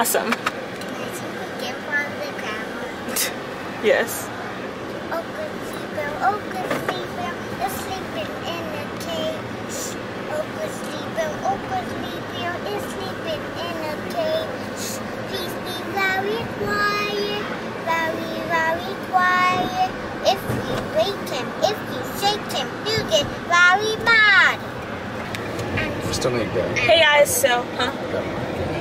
Awesome. Get from the grandma. Yes. Oh, good oh, good sleeper, sleeping in a cage. Oh, good oh, good sleeper, sleeping in a cage. Please be very quiet, very, very quiet. If you wake him, if you shake him, you get very mad. And Still need to go. Hey guys, so, huh?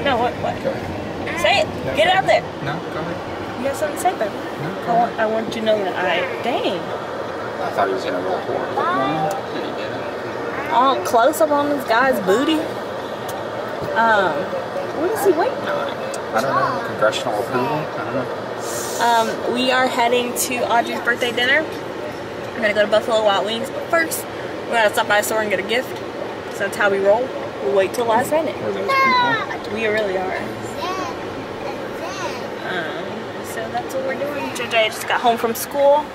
No, what, what? Go. Say it. Get it out there. No, go ahead. You got something to say, baby? No, I want. I want you to know that I, dang. I thought he was gonna report. Did he get it? All close up on this guy's booty. Um, what is he waiting on? I don't know. Congressional approval? I don't know. Um, we are heading to Audrey's birthday dinner. We're gonna go to Buffalo Wild Wings, but first we gotta stop by the store and get a gift. So that's how we roll. We'll wait till last minute. Were those people? We really are. Then, and then. Um, so that's what we're doing. JJ I just got home from school.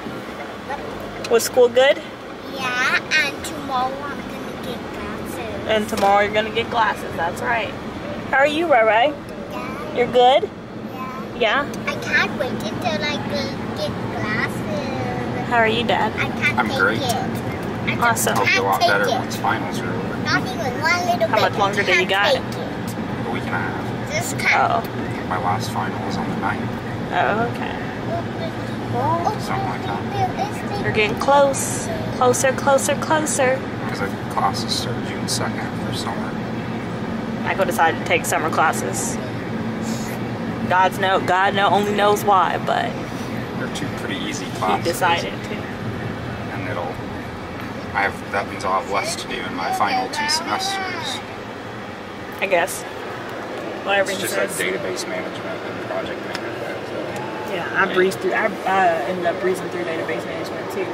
Was school good? Yeah, and tomorrow I'm gonna get glasses. And tomorrow you're gonna get glasses. That's right. How are you, Ray Ray? Yeah, You're good? yeah. Yeah. I can't wait until I get glasses. How are you, Dad? I can't I'm take great. it. I Awesome. I'll can't be a lot better it. once finals are over. Not even one little How bit. much longer do you got? take it. A week and a half. Just can't. Oh. My last final was on the 9th. Oh, okay. Something like that. You're getting close. Closer, closer, closer. Because the classes start June 2nd for summer. Michael decided to take summer classes. God's know, God know, only knows why, but They're two pretty easy classes. he decided to. And it'll. I have that means I'll have less to do in my final two semesters. I guess. Whatever It's just like database management and project management. So. Yeah, I breezed through. I uh, ended up breezing through database management too.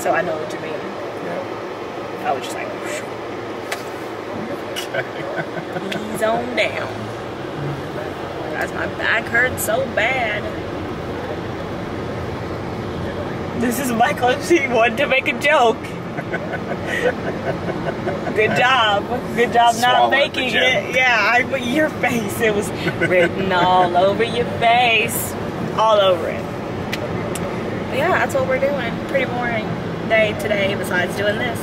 So I know what you mean. Yeah. I was just like, ease on down. Guys, my back hurts so bad. This is Michael. She wanted to make a joke. Good job. Good job not Swallowed the making it. Yeah, I put your face. It was written all over your face. All over it. But yeah, that's what we're doing. Pretty boring day today besides doing this.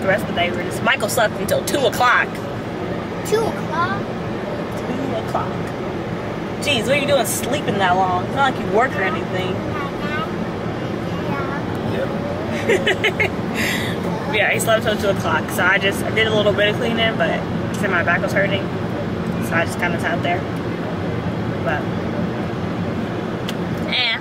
The rest of the day we're just Michael slept until two o'clock. Two o'clock. Two o'clock. Jeez, what are you doing sleeping that long? It's not like you work or anything. Yeah, he slept until two o'clock. So I just I did a little bit of cleaning, but he said my back was hurting. So I just kind of sat there. But eh.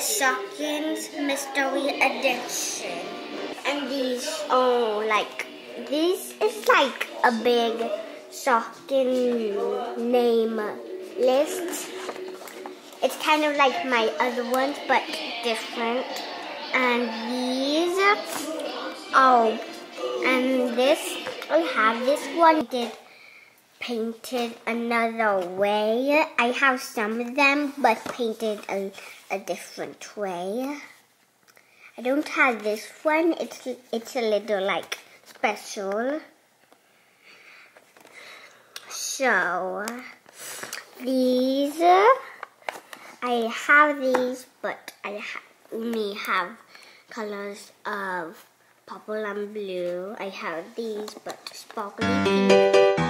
Shopkins Mystery Edition. And these oh like this is like a big stocking name list. It's kind of like my other ones but different. And these oh and this I have this one did painted another way. I have some of them, but painted a, a different way. I don't have this one. It's it's a little like special. So these I have these, but I ha only have colors of purple and blue. I have these, but sparkly.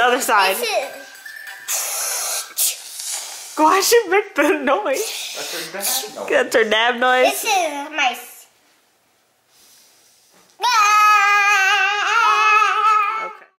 The other side. This is Why she make the noise? That's her dab noise. This is my. s- Ah!